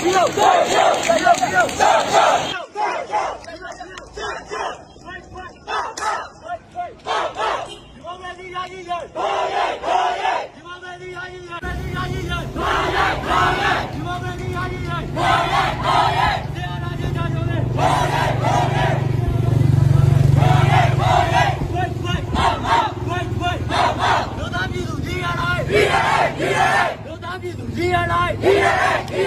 Go, go, go! 一二来一二来一